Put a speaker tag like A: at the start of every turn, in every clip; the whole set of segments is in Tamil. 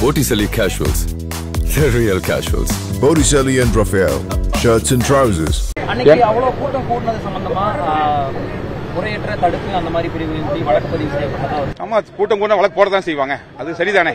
A: Botticelli Casuals. The real casuals.
B: Botticelli and Raphael, shirts and trousers.
C: அன்னைக்கு அவ்வளவு கூட்டம் கூடினது சம்பந்தமா ஆ, முறையற்ற தடுப்பு அந்த மாதிரி பிரிவுகளின் கீழ் வழக்கு பதிவு செய்யப்பட்டதா ஒரு
D: ஆமா கூட்டம் கூட வழக்கு போட தான் செய்வாங்க அது சரிதானே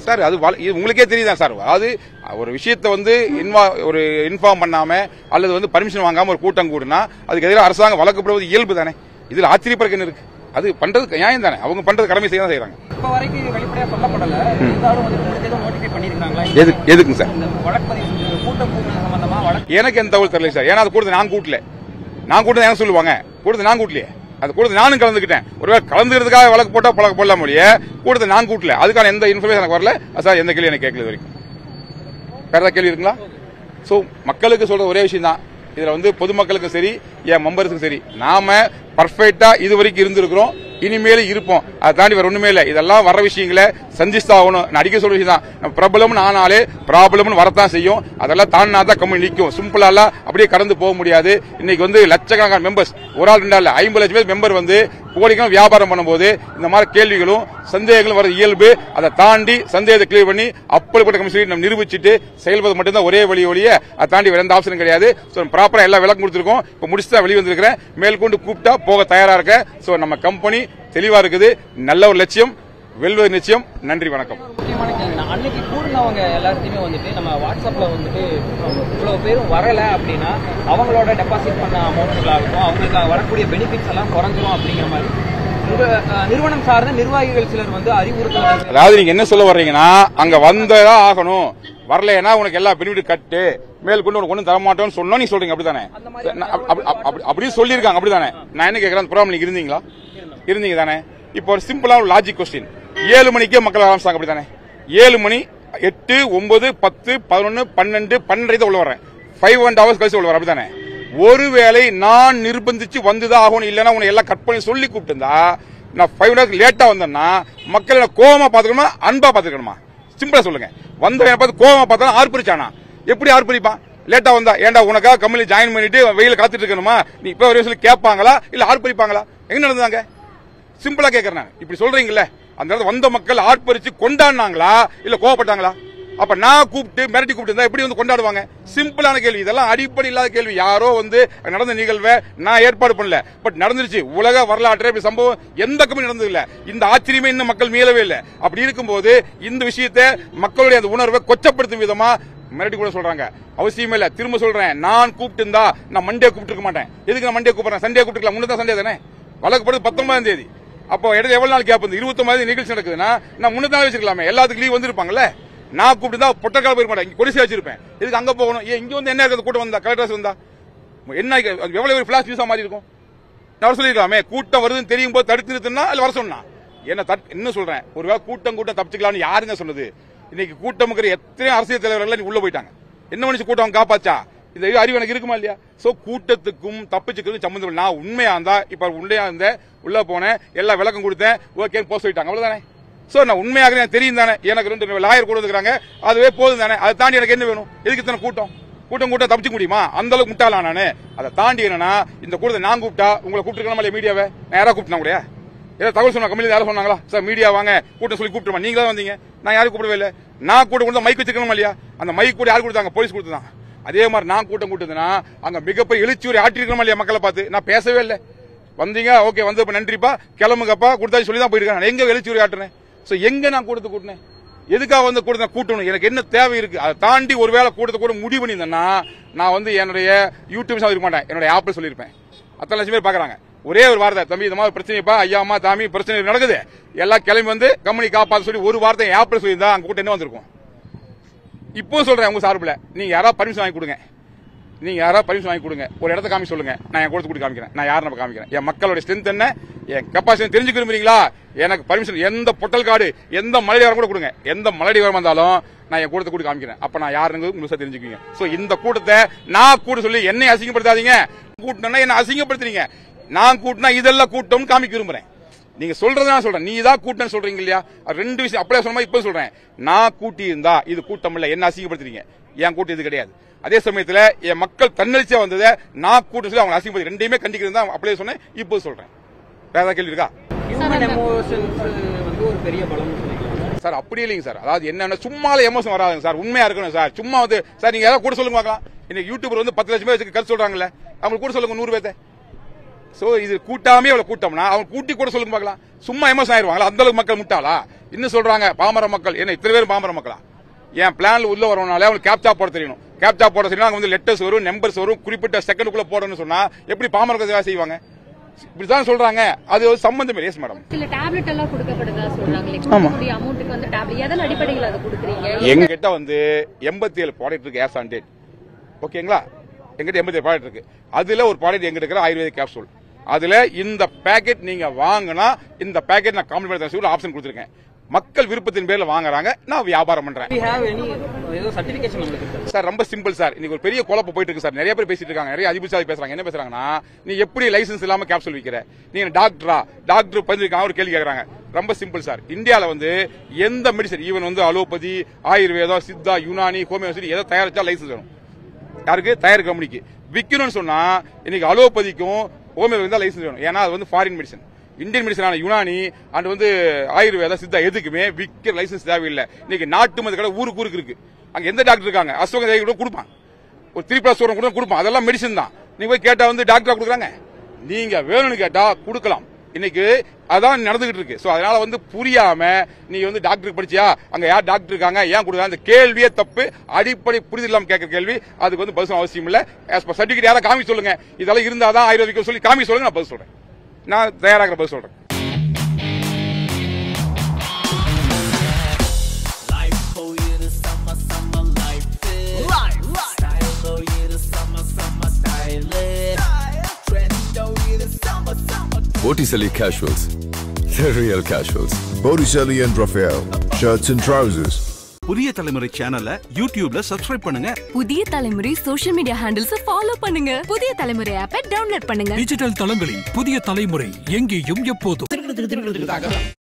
D: சார் அது இது உங்களுக்கே தெரியுதா சார் அது ஒரு விஷயத்தை வந்து இன்வா ஒரு இன்ஃபார்ம் பண்ணாம அல்லது வந்து பர்மிஷன் வாங்காம ஒரு கூட்டம் கூடுனா அதுக்கு எதிராக அரசாங்கம் வழக்கு போடுவது இயல்பு தானே இதுல ஆச்சரியப்படுறது என்ன இருக்கு அது பண்றது நியாயம் தானே அவங்க பண்றது கடமை செய்ய தான் செய்யறாங்க
C: இப்ப வரைக்கும் வெளிப்படையா சொல்லப்படல. இருந்தாலும் வந்து
D: எது எதுக்குங்க சார்? எனக்கு எந்த தகவல் தெரியல சார். ஏன்னா அது கூட்டத்தை நான் கூட்டல. நான் கூட்டத்தை எனக்கு சொல்லுவாங்க? கூட்டத்தை நான் கூட்டலையே. அது கூட்டத்தை நானும் கலந்துக்கிட்டேன். ஒருவேளை கலந்துக்கிறதுக்காக வழக்கு போட்டா பழக்க போடலாம் மொழியே கூட்டத்தை நான் கூட்டல. அதுக்கான எந்த இன்ஃபர்மேஷன் எனக்கு வரல. சார் எந்த கேள்வி எனக்கு கேட்கல வரைக்கும். வேற ஏதாவது கேள்வி இருக்குங்களா? சோ மக்களுக்கு சொல்ற ஒரே விஷயம் தான் இதுல வந்து பொதுமக்களுக்கும் சரி என் மெம்பர்ஸுக்கும் சரி நாம பர்ஃபெக்டா இது வரைக்கும் இருந்திருக்கிறோம். இனிமேல் இருப்போம். அதை தாண்டி வேற ஒண்ணுமே இல்லை. இதெல்லாம் வர விஷயங்களை சந்திச்சாகணும் ஆகணும் நான் அடிக்க சொல்ல விஷயம் தான் பிரபலம்னு ஆனாலே ப்ராப்ளம்னு வரத்தான் செய்யும். அதெல்லாம் தாண்டினா தான் கம்பெனி நிற்கும் சிம்பிளாகலாம் அப்படியே கடந்து போக முடியாது. இன்னைக்கு வந்து லட்சக்கணக்கான மெம்பர்ஸ் ஒரு ஆள் ரெண்டு ஆள் ஐம்பது லட்சம் பேர் மெம்பர் வந்து கோடிக்கணக்கான வியாபாரம் பண்ணும்போது இந்த மாதிரி கேள்விகளும் சந்தேகங்களும் வர இயல்பு. அதை தாண்டி சந்தேகத்தை கிளியர் பண்ணி அப்படிப்பட்ட கமிஷனை நம்ம நிரூபிச்சுட்டு செயல்பது மட்டும்தான் ஒரே வழி ஒழிய அதை தாண்டி வேற எந்த ஆப்ஷனும் கிடையாது. ஸோ ப்ராப்பராக எல்லா விளக்கம் கொடுத்துருக்கோம். இப்போ முடிச்சு தான் வெளியே வந்திருக்கிறேன். மேற்கொண்டு கூப்பிட்டா போக தயாராக இருக்கேன் ஸோ நம்ம கம்பெனி தெளிவாக இருக்குது. நல்ல ஒரு லட்சியம். வெல்வது நிச்சயம். நன்றி வணக்கம்.
C: அன்னைக்கு கூடினவங்க எல்லாத்தையுமே வந்துட்டு நம்ம வாட்ஸ்அப்ல வந்துட்டு இவ்வளவு பேரும் வரல அப்படின்னா அவங்களோட டெபாசிட் பண்ண அமௌண்ட்களாகட்டும் அவங்களுக்கு வரக்கூடிய பெனிஃபிட்ஸ் எல்லாம் குறைஞ்சிரும் அப்படிங்கிற மாதிரி. நிறுவனம் சார்ந்த நிர்வாகிகள் சிலர் வந்து அறிவுறுத்தல்
D: அதாவது நீங்க என்ன சொல்ல வர்றீங்கன்னா அங்க வந்ததா ஆகணும். வரலைன்னா உனக்கு எல்லா பெனிஃபிட் கட்டு. மேல் கொண்டு உனக்கு ஒன்றும் தரமாட்டோம்னு சொன்னோம் நீ சொல்றீங்க. அப்படிதானே நான் அப்ப- அப்ப- அப்ப- அப்படி- அப்படி சொல்லியிருக்காங்க. அப்படிதானே நான் என்ன கேட்கறேன் ப்ரோக்ராம் நீங்க இருந்தீங்களா? இருந்தீங்க தானே இப்போ ஒரு சிம்பிளா ஒரு லாஜிக் கொஸ்டின் ஏழு மணிக்கே மக்கள் ஆரம்பிச்சாங்க அப்படித்தானே? ஏழு மணி எட்டு ஒன்பது பத்து பதினொன்று பன்னெண்டு பன்னெண்டு தான் உள்ள வரேன் ஃபைவ் அண்ட் ஹவர்ஸ் கழிச்சு உள்ள வரேன் அப்படித்தானே? ஒருவேளை நான் நிர்பந்திச்சு வந்துதான் ஆகணும் இல்லைன்னா உன்னை எல்லாம் கட் பண்ணி சொல்லி கூப்பிட்டுருந்தா நான் ஃபைவ் ஹவர்ஸ் லேட்டாக வந்தேன்னா மக்கள் என்ன கோவமாக பார்த்துக்கணுமா? அன்பா பார்த்துக்கணுமா? சிம்பிளாக சொல்லுங்க. வந்தவன் பார்த்து கோவமாக பார்த்தா ஆர்ப்பரிச்சானா? எப்படி ஆர்ப்பரிப்பான்? லேட்டா வந்தா ஏண்டா உனக்காக கம்பெனி ஜாயின் பண்ணிட்டு வெயில் காத்துட்டு இருக்கணுமா? நீ இப்ப ஒரு சொல்லி கேட்பாங்களா? இல்ல ஆர்ப்பரிப்பாங்களா? எங்க நடந்தாங்க சிம்பிளா கேக்குறேன் இப்படி சொல்றீங்கல்ல? அந்த இடத்துல வந்த மக்கள் ஆர்ப்பரிச்சு கொண்டாடினாங்களா? இல்ல கோவப்பட்டாங்களா? அப்ப நான் கூப்பிட்டு மிரட்டி கூப்பிட்டு எப்படி வந்து கொண்டாடுவாங்க? சிம்பிளான கேள்வி. இதெல்லாம் அடிப்படை இல்லாத கேள்வி. யாரோ வந்து நடந்த நிகழ்வை நான் ஏற்பாடு பண்ணல. பட் நடந்துருச்சு. உலக வரலாற்று இப்படி சம்பவம் எந்த கம்பெனி நடந்தது இல்ல இந்த ஆச்சரியமே இன்னும் மக்கள் மீளவே இல்லை. அப்படி இருக்கும்போது இந்த விஷயத்தை மக்களுடைய அந்த உணர்வை கொச்சப்படுத்தும் விதமா மிரட்டி கூட சொல்றாங்க. அவசியமே இல்ல. திரும்ப சொல்றேன். நான் கூப்பிட்டு இருந்தா நான் மண்டே கூப்பிட்டு இருக்க மாட்டேன். எதுக்கு நான் மண்டே கூப்பிடுறேன்? சண்டே கூப்பிட்டுக்கலாம் முன்னதான் சண்டே தானே? வழக்கு பத்தொன்பதாம் தேதி. அப்போ இடையில எவ்வளவு நாள் கேப் வந்து? இருபத்தொன்பது நிகழ்ச்சி நடக்குதுன்னா நான் முன்னதாக வச்சிருக்கலாமே. எல்லாத்துக்கும் லீவ் வந்திருப்பாங்கல்ல? நான் கூப்பிட்டு தான் பொட்டக்கால போயிருக்க மாட்டேன். இங்க கொடிசை வச்சிருப்பேன். இதுக்கு அங்க போகணும்? ஏன் இங்க வந்து என்ன இருக்குது? கூட்டம் வந்தா கலெக்டர்ஸ் வந்தா? என்ன எவ்வளவு ஒரு பிளாஸ் நியூஸா மாதிரி இருக்கும்? நான் வர சொல்லிருக்கலாமே கூட்டம் வருதுன்னு தெரியும் போது தடுத்து நிறுத்தினா அதுல வர சொன்னா? என்ன தட்- இன்னும் சொல்றேன்? ஒருவேளை கூட்டம் கூட்டம் தப்பிச்சுக்கலாம்னு யாருங்க சொன்னது? இன்னைக்கு கூட்டம் இருக்கிற எத்தனை அரசியல் தலைவர்கள் உள்ள போயிட்டாங்க. என்ன மனுஷன் கூட்டம் அவங்க காப்பாச்சா இந்த அறிவு எனக்கு இருக்குமா இல்லையா? சோ கூட்டத்துக்கும் தப்பிச்சுக்கும் சம்மந்தம் நான் உண்மையா இருந்தா இப்ப உண்மையா இருந்தேன் உள்ள போனேன் எல்லா விளக்கம் கொடுத்தேன் ஓகேன்னு போஸ்ட் சொல்லிட்டாங்க அவ்வளவுதானே? சோ நான் உண்மையாக எனக்கு தெரியும் தானே? எனக்கு ரெண்டு லாயர் கூட இருக்கிறாங்க அதுவே போதும் தானே? அதை தாண்டி எனக்கு என்ன வேணும்? எதுக்கு இத்தனை கூட்டம்? கூட்டம் கூட்டம் தப்பிச்சு முடியுமா? அந்த அளவுக்கு முட்டாளா நானு? அதை தாண்டி என்னன்னா இந்த கூட்டத்தை நான் கூப்பிட்டா உங்களை கூப்பிட்டுருக்கணுமா இல்லையா மீடியாவை நான் யாரா கூப்பிட்டா கூடயா ஏதாவது தகவல் சொன்ன கம்பெனி யாரும் சொன்னாங்களா? சார் மீடியா வாங்க. கூட்டம் சொல்லி கூப்பிட்டுமா நீங்களா வந்தீங்க. நான் யாரும் கூப்பிடவே இல்லை. நான் கூட்டம் கொடுத்தா மைக் வச்சிருக்கணுமா இல்லையா? அந்த மைக் கூட யார் கொடுத்தாங்க? போலீஸ் கொடுத்தாங்க அதே மாதிரி நான் கூட்டம் கூட்டுதுன்னா அங்க மிகப்பெரிய எழுச்சி ஒரு இல்லையா மக்களை பார்த்து? நான் பேசவே இல்லை. வந்தீங்க ஓகே வந்து நன்றிப்பா. கிளம்புங்கப்பா கொடுத்தாச்சு சொல்லி தான் போயிருக்கேன் நான் எங்க எழுச்சி ஆட்டுனேன் ஆட்டுறேன் சோ எங்க நான் கூட்டத்தை கூட்டினேன்? எதுக்காக வந்து கூட்டத்தை கூட்டணும்? எனக்கு என்ன தேவை இருக்கு? அதை தாண்டி ஒருவேளை கூட்டத்தை கூட முடிவு பண்ணியிருந்தேன்னா நான் வந்து என்னுடைய யூடியூப் சேனல் இருக்க மாட்டேன். என்னுடைய ஆப்பிள் சொல்லியிருப்பேன். அத்தனை லட்சம் பேர் பாக்குறாங்க ஒரே ஒரு வார்த்தை தம்பி இந்த மாதிரி பிரச்சனைப்பா ஐயா அம்மா தாமி பிரச்சனை நடக்குது. எல்லாம் கிளம்பி வந்து கம்பெனி காப்பாற்ற சொல்லி ஒரு வார்த்தை ஆப்பிள் சொல்லியிருந்தா அங்க கூட்டம் என்ன வந்திருக்கும்? இப்போ சொல்றேன் உங்க சார்பில். நீங்க யாராவது பர்மிஷன் வாங்கி கொடுங்க. நீங்க யாராவது பர்மிஷன் வாங்கி கொடுங்க. ஒரு இடத்த காமி சொல்லுங்க. நான் என் கொடுத்து கொடுத்து காமிக்கிறேன். நான் யாரை காமிக்கிறேன். என் மக்களோட ஸ்ட்ரென்த் என்ன? என் கெப்பாசிட்டி தெரிஞ்சுக்க விரும்புறீங்களா? எனக்கு பர்மிஷன் எந்த பொட்டல் காடு எந்த மலடி வர கூட கொடுங்க. எந்த மலடி வாரம் வந்தாலும் நான் என் கூட்டத்தை கூட்டி காமிக்கிறேன். அப்ப நான் யாருங்க முழுசா தெரிஞ்சுக்குவீங்க. சோ இந்த கூட்டத்தை நான் கூட சொல்லி என்னை அசிங்கப்படுத்தாதீங்க. கூட்டணும்னா என்ன அசிங்கப்படுத்துறீங்க. நான் கூட்டினா இதெல்லாம் கூட்டம்னு காமிக்க விரும்புறேன். நீங்க சொல்றது நான் சொல்றேன். நீ தான் கூட்டம் சொல்றீங்க இல்லையா? ரெண்டு விஷயம். அப்படியே சொன்ன இப்ப சொல்றேன். நான் கூட்டி இருந்தா இது கூட்டம் இல்ல. என்ன அசிங்கப்படுத்துறீங்க? என் கூட்டம் இது கிடையாது. அதே சமயத்துல என் மக்கள் தன்னெழுச்சியா வந்ததை நான் கூட்டம் சொல்லி அவங்க அசிங்கப்படுத்தி ரெண்டையுமே கண்டிக்கிறது தான் அப்படியே சொன்னேன். இப்போ சொல்றேன். வேற ஏதாவது கேள்வி இருக்கா?
C: ஹியூமன் எமோஷன்ஸ் வந்து ஒரு பெரிய பலம் சொல்லிக்கலாம்.
D: சார் அப்படி இல்லைங்க சார். அதாவது என்னன்னா சும்மால எமோஷன் வராதுங்க சார். உண்மையா இருக்கணும் சார். சும்மா வந்து சார் நீங்க ஏதாவது கூட சொல்லுங்க பார்க்கலாம். இன்னைக்கு யூடியூபர் வந்து பத்து லட்சம் பேர் வச்சு கருத்து சொல்றாங்கல்ல. அவங்க கூட சொல்லுங்க நூறு பேர்த்த. சோ இது கூட்டாமே அவ்வளவு கூட்டம்னா அவங்க கூட்டி கூட சொல்லுங்க பார்க்கலாம். சும்மா எமோஷன் ஆயிருவாங்களா? அந்த அளவுக்கு மக்கள் முட்டாளா? இன்னும் சொல்றாங்க? பாமர மக்கள். என்ன இத்தனை பேரும் பாமர மக்களா? என் பிளான்ல உள்ள வரவனாலே அவங்களுக்கு கேப்சா போட தெரியணும். கேப்சா போட தெரியும் அங்க வந்து லெட்டர்ஸ் வரும் நம்பர்ஸ் வரும் குறிப்பிட்ட செகண்டுக்குள்ள போடணும்னு சொன்னா எப்படி பாமர வேலை செய்வாங்க? இப்படிதான் சொல்றாங்க. அது ஒரு சம்பந்தம் இல்லை மேடம்
E: சில டேப்லெட் எல்லாம் கொடுக்கப்படுதா சொல்றாங்களே? அமௌண்ட்டுக்கு வந்து டேப்லெட் எதன் அடிப்படையில் அதை கொடுக்குறீங்க?
D: எங்ககிட்ட வந்து எண்பத்தி ஏழு ப்ராடக்ட் இருக்கு ஏஸ் ஆன் டேட் ஓகேங்களா எங்கிட்ட எண்பத்தி ஏழு ப்ராடக்ட் இருக்கு. அதுல ஒரு ப்ராடக்ட் எங்கிட்ட இருக்கிற ஆயுர்வேதிக் கேப்சூல் அதுல இந்த பேக்கெட் நீங்க வாங்கினா இந்த பேக்கெட் நான் காம்ப்ளிமெண்ட் ஆப்ஷன் கொடுத்துருக்கேன். மக்கள் விருப்பத்தின் பேர்ல வாங்குறாங்க நான் வியாபாரம் பண்றேன். சார் ரொம்ப சிம்பிள் சார். இன்னைக்கு ஒரு பெரிய குழப்பம் போயிட்டு இருக்கு சார். நிறைய பேர் பேசிட்டு இருக்காங்க. நிறைய அதிபுசாதி பேசுறாங்க. என்ன பேசுறாங்கன்னா நீ எப்படி லைசன்ஸ் இல்லாம கேப்சூல் விக்கிற? நீங்க டாக்டரா டாக்டர் பதிலிருக்காங்க ஒரு கேள்வி கேக்குறாங்க. ரொம்ப சிம்பிள் சார். இந்தியால வந்து எந்த மெடிசன் ஈவன் வந்து அலோபதி ஆயுர்வேதம் சித்தா யுனானி ஹோமியோபதி எதை தயாரிச்சா லைசன்ஸ் வேணும்? யாருக்கு? தயார் கம்பெனிக்கு விக்கணும்னு சொன்னா இன்னைக்கு அலோபதிக்கும் ஹோமியோபதி தான் லைசன்ஸ் வேணும். ஏன்னா அது வந்து ஃபாரின் மெடிசன் இந்தியன் மெடிசனான யுனானி அண்ட் வந்து ஆயுர்வேதா சித்தா எதுக்குமே விற்கிற லைசன்ஸ் தேவையில்லை. இன்னைக்கு நாட்டு மருந்து கடை ஊருக்கு ஊருக்கு இருக்கு. அங்க எந்த டாக்டர் இருக்காங்க? அசோக தேவி கூட கொடுப்பான். ஒரு திரிபுரா சோரம் கூட கொடுப்பான். அதெல்லாம் மெடிசன் தான். நீங்க போய் கேட்டா வந்து டாக்டரா கொடுக்குறாங்க. நீங்க வேணும்னு கேட்டா கொடுக்கலாம். இன்னைக்கு அதான் நடந்துகிட்டு இருக்கு. ஸோ அதனால வந்து புரியாம நீ வந்து டாக்டருக்கு படிச்சியா? அங்க யார் டாக்டர் இருக்காங்க? ஏன் கொடுக்குறாங்க? அந்த கேள்வியே தப்பு. அடிப்படை புரிதல் இல்லாமல் கேட்கற கேள்வி. அதுக்கு வந்து பதில் அவசியம் இல்ல. சர்டிபிகேட் யாரா காமி சொல்லுங்க. இதெல்லாம் இருந்தாதான் ஆயுர்வேதிக்க சொல்லி காமி சொல்லுங்க நான் பதில் சொல்றேன். நான் தயாராகிற பதில் சொல்றேன்.
A: Botticelli Casuals. The real casuals.
B: Botticelli and Raphael, shirts and trousers.
F: புதிய தலைமுறை சேனலை யூடியூப்ல சப்ஸ்கிரைப் பண்ணுங்க
G: புதிய தலைமுறை சோஷியல் மீடியா ஹேண்டில்ஸ் ஃபாலோ பண்ணுங்க புதிய தலைமுறை ஆப்பை டவுன்லோட் பண்ணுங்க
H: டிஜிட்டல் தளங்களில் புதிய தலைமுறை எங்கேயும் எப்போதும்